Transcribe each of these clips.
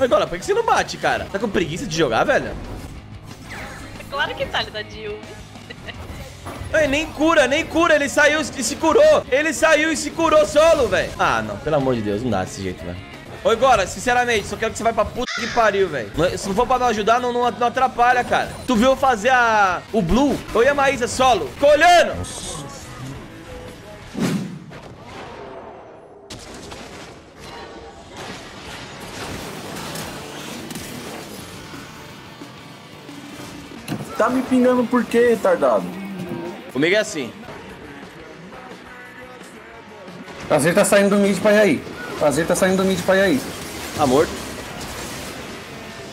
Mas, Gola, por que você não bate, cara? Tá com preguiça de jogar, velho? Claro que tá, ele tá de. Ei, nem cura, nem cura. Ele saiu e se curou. Ele saiu e se curou solo, velho. Ah, não. Pelo amor de Deus, não dá desse jeito, velho. Oi, Gola, sinceramente, só quero que você vá pra puta que pariu, velho. Se não for pra me ajudar, não, não, não, atrapalha, cara. Tu viu eu fazer a, o Blue? Eu e a Maísa solo. Ficou olhando. Tá me pingando por quê, retardado? Comigo é assim. Prazer tá saindo do mid pra ir aí. Prazer tá saindo do mid pra ir aí. Tá morto.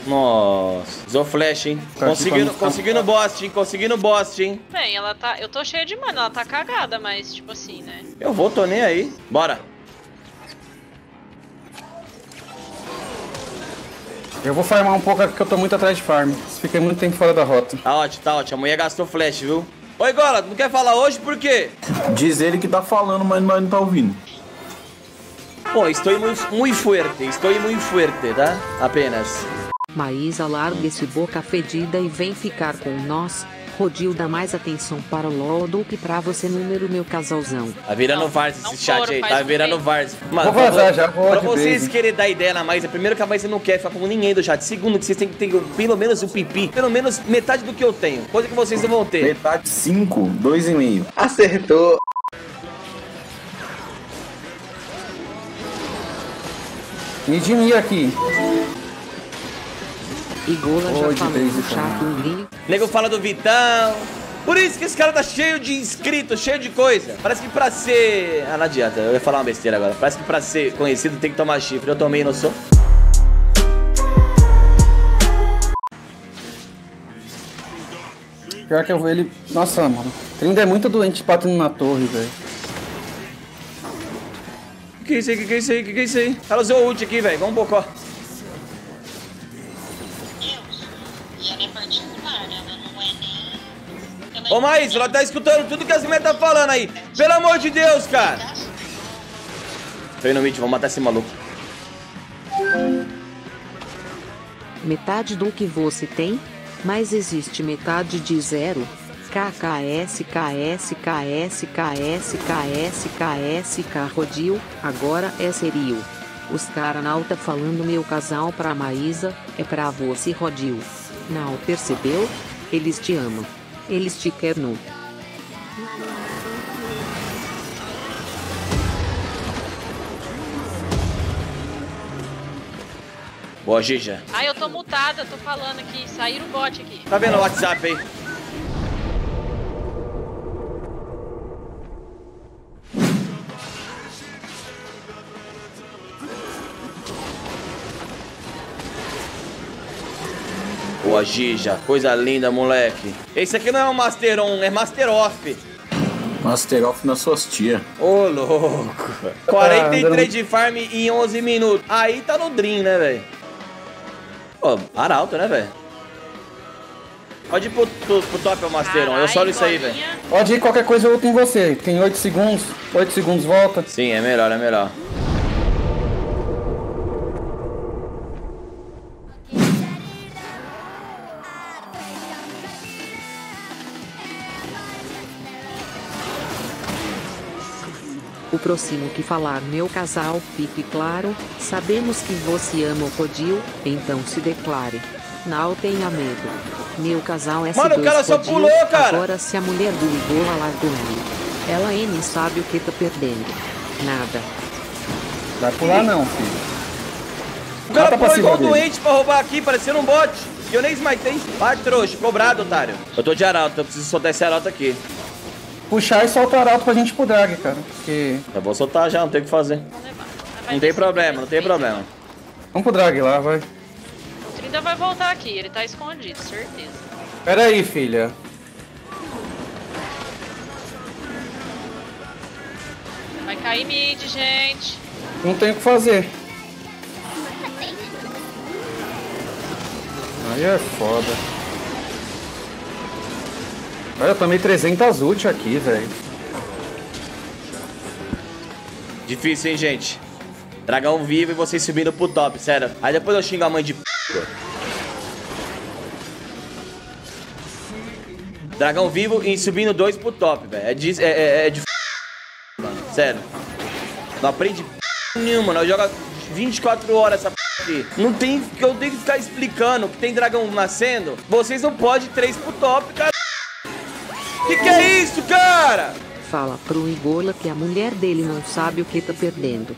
Nossa. Usou flash, hein? Conseguindo, conseguindo boss, hein? Conseguindo boss, hein? Bem, ela tá... Eu tô cheia de mana, ela tá cagada, mas tipo assim, né? Eu vou, tô nem aí. Bora. Eu vou farmar um pouco aqui que eu tô muito atrás de farm. Fiquei muito tempo fora da rota. Tá ótimo, tá ótimo. A mulher gastou flash, viu? Oi, Gola, não quer falar hoje por quê? Diz ele que tá falando, mas nós não tá ouvindo. Bom, estou muito, muito fuerte, estou muito fuerte, tá? Apenas. Maísa larga esse boca fedida e vem ficar com nós. Rodil dá mais atenção para o LOL do que pra você, número meu casalzão. Tá virando Vars não esse chat foram, aí, tá virando. Vars. Mano, Vou vazar já, vou pra vocês base. querem dar ideia na Maísa, primeiro que a Maísa não quer ficar com ninguém do chat. Segundo, que vocês têm que ter pelo menos um pipi, pelo menos metade do que eu tenho. Coisa que vocês não vão ter. Metade 5, 2,5. Acertou. Mid me aqui. E Gola Oi, falou um gringo. Nego fala do Vitão. Por isso que esse cara tá cheio de inscritos, cheio de coisa. Parece que pra ser. Ah, não adianta, eu ia falar uma besteira agora. Parece que pra ser conhecido tem que tomar chifre. Eu tomei e não sou. Pior que eu vou ele. Nossa, mano. Trinda é muito doente batendo na torre, velho. Que que é isso aí? Que que é isso aí? Que que é isso aí? Ela usou o ult aqui, velho. Vamos um bocó. Ô, Maís, ela tá escutando tudo que as mulheres tá falando aí. Pelo amor de Deus, cara. Tô indo vamos matar esse maluco. Metade do que você tem, mas existe metade de zero. KKS, Rodil, agora é serio. Os cara tá falando meu casal pra Maísa, é pra você Rodil. Não percebeu? Eles te amam. Eles te querem no. Boa, Gija. Ai, eu tô mutada, tô falando aqui. Saíram o bot aqui. Tá vendo o WhatsApp aí? Boa, Gija. Coisa linda, moleque. Esse aqui não é um Master On, é Master Off. Master Off nas suas tia. Ô, louco. 43 de farm em 11 minutos. Aí tá no Dream, né, velho? Pô, arauto, né, velho? Pode ir pro, pro, pro top, ô Master On. Eu solo isso aí, velho. Pode ir qualquer coisa eu luto em você. Tem 8 segundos. 8 segundos volta. Sim, é melhor, é melhor. O próximo que falar meu casal, fique claro, sabemos que você ama o Rodil, então se declare. Não tenha medo. Meu casal é Mano, o S2 cara só pulou, cara. Agora se a mulher do Igola largou ele. Ela N sabe o que tá perdendo. Nada. Vai pular não, filho. O cara Mata pulou igual dele. doente pra roubar aqui, parecendo um bot. E eu nem smitei. Vai, trouxa, cobrado, otário. Eu tô de arauto, eu preciso soltar esse arauto aqui. Puxar e soltar o arauto pra gente ir pro drag, cara. Porque. Eu vou soltar já, não tem o que fazer. Não tem problema, não tem problema. Vamos pro drag lá, vai. O Trinda vai voltar aqui, ele tá escondido, certeza. Pera aí, filha. Vai cair mid, gente. Não tem o que fazer. Aí é foda. Olha, eu tomei 300 ult aqui, velho. Difícil, hein, gente? Dragão vivo e vocês subindo pro top, sério. Aí depois eu xingo a mãe de p. Dragão vivo e subindo dois pro top, velho. É de. É, é, é de. Mano, sério. Não aprende p nenhuma, nós joga 24 horas essa p. Não tem. que Eu tenho que ficar explicando que tem dragão nascendo. Vocês não podem três pro top, cara. Que que é isso, cara? Fala pro Igola que a mulher dele não sabe o que tá perdendo.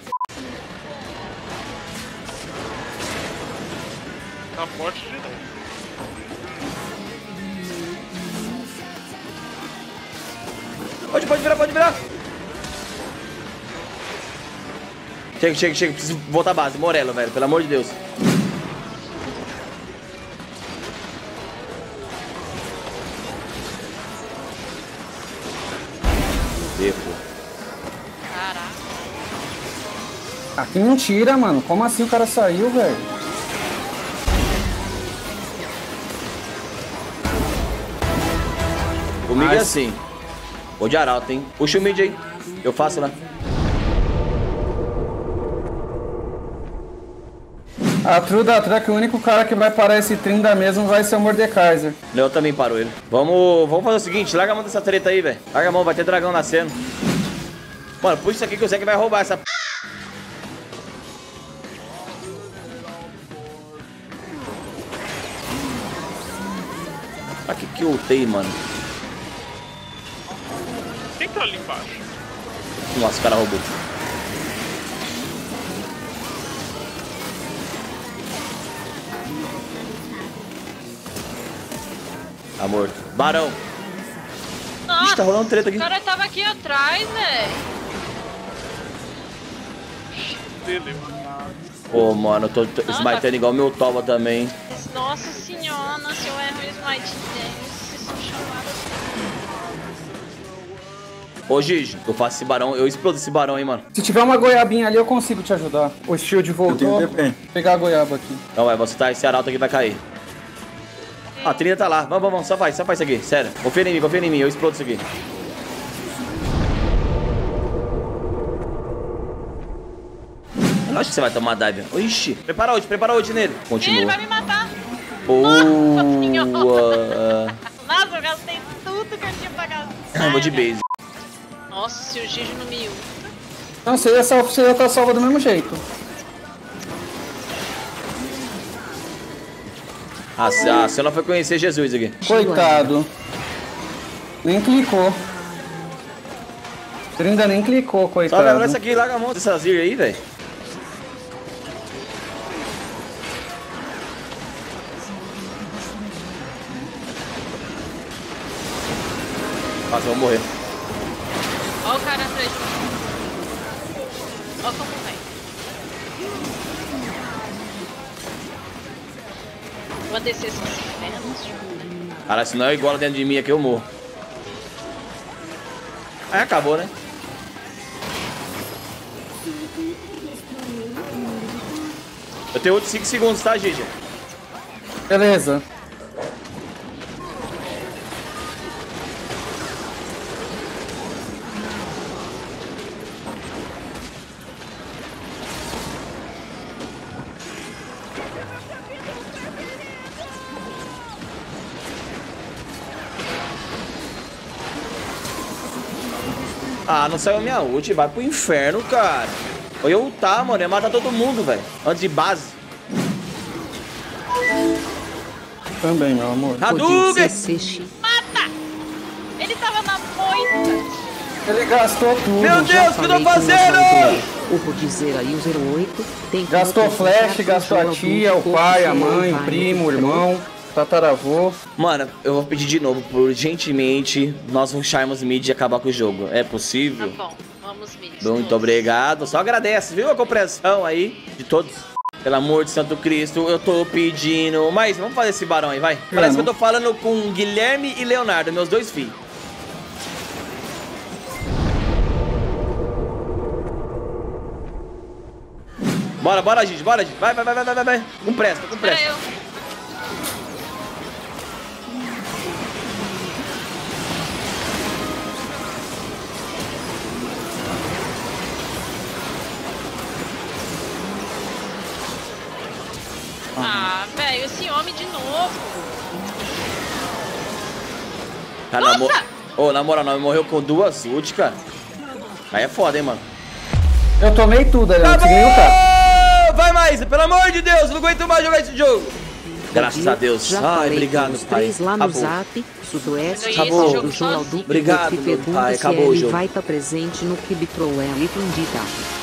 Tá forte de novo. Pode, pode virar, pode virar. Chega, chega, chega. Preciso voltar à base. Morelo, velho. Pelo amor de Deus. Que mentira, mano. Como assim o cara saiu, velho? Comigo é assim. Vou de arauto, hein? Puxa o mid aí. Eu faço lá. A True da Track, o único cara que vai parar esse trinda mesmo vai ser o Mordekaiser. Eu também paro ele. Vamos, vamos fazer o seguinte, larga a mão dessa treta aí, velho. Larga a mão, vai ter dragão nascendo. Mano, puxa isso aqui que o Zé que vai roubar essa p... que eu ultei, mano. Quem tá ali embaixo? Nossa, o cara roubou. Tá morto. Barão. Nossa, Ixi, tá rolando treta aqui. o cara tava aqui atrás, velho. Pô, mano, eu tô, tô tá- smitando igual meu Toba também. Nossa senhora, se eu erro o smite deles, vocês são chamados. Ô, Gigi, eu faço esse barão, eu explodo esse barão, hein, mano. Se tiver uma goiabinha ali, eu consigo te ajudar. O shield voltou. Eu tenho. Vou pegar a goiaba aqui. Não, vai, você tá, esse arauto aqui vai cair. Ah, a trilha tá lá. Vamos, vamos, vamos, só faz, só faz isso aqui, sério. Confia em mim, confia em mim, eu explodo isso aqui. Eu não acho que você vai tomar dive. Ixi, prepara ult, prepara ult nele. Ele Continua. vai me matar. Boa. Nossa, eu gastei tudo que eu tinha pra gastar. Vou de base. Nossa, se o Gigi não me usa. Não, você ia, sal- você ia estar salva do mesmo jeito. Ah, se- ah, se eu não foi conhecer Jesus aqui. Coitado. Nem clicou. Trinda nem clicou, Só coitado. lembra essa aqui, larga a mão dessa Zir aí, velho. Nossa, eu vou morrer. Olha o cara atrás de mim. Olha como vem. Vou descer esses infernos. Cara, se não é igual dentro de mim aqui, eu morro. Aí acabou, né? Eu tenho outros 5 segundos, tá, Gigi? Beleza. Ah, não saiu a minha ult, vai pro inferno, cara. Eu ultar, mano, ia matar todo mundo, velho. Antes de base. Também, meu amor. Hadouken! Mata! Ele tava na moita. Ele gastou tudo. Meu. Deus, o que eu tô fazendo? ver. O Rodizer aí, o 08, tem Gastou flash, gastou a tia, o pai, a mãe, o primo, o irmão, tataravô. Mano, eu vou pedir de novo, por gentilmente, nós rusharmos mid e acabar com o jogo. É Tá possível? bom, vamos mid. Muito todos. obrigado. Só agradece, viu a compreensão aí de todos. Pelo amor de Santo Cristo, eu tô pedindo. Mas vamos fazer esse barão aí, vai. Parece que eu tô falando com Guilherme e Leonardo, meus dois filhos. Bora, bora, gente, bora, gente. Vai, vai, vai, vai, vai, vai. Com pressa, com pressa. Cara, na, mo... Na moral, não, morreu com duas ult, cara. Aí é foda, hein, mano. Eu tomei tudo, eu não consegui nem lutar. Acabou! Vai mais, pelo amor de Deus, não aguento mais jogar esse jogo. Graças a Deus. Ai, obrigado, pai. lá no Acabou. zap, sudoeste, Acabou. do João Alduque, Obrigado, meu pai, acabou o jogo. vai estar presente no Kibitro Elite um